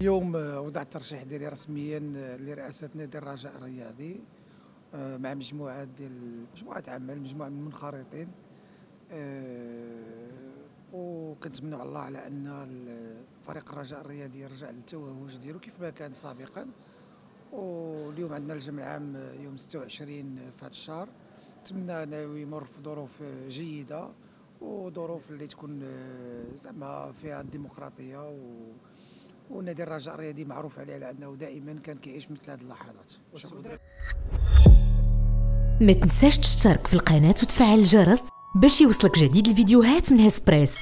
اليوم وضع الترشيح ديالي رسميا لرئاسة نادي الرجاء الرياضي آه، مع مجموعة ديال مجموعة عمل مجموعة من المنخرطين. آه، وكنتمنى على الله على أن فريق الرجاء الرياضي يرجع للتوهج ديالو كيف ما كان سابقا. واليوم عندنا الجمع العام يوم 26 في هذا الشهر. نتمنى انه يمر في ظروف جيدة وظروف اللي تكون آه، زعما فيها الديمقراطية و ونادي الرجاء الرياضي معروف عليه على أنه دائما كان كيعيش مثل هذه اللحظات. ما تنساش تشترك في القناة وتفعل الجرس باش يوصلك جديد الفيديوهات من هسبريس.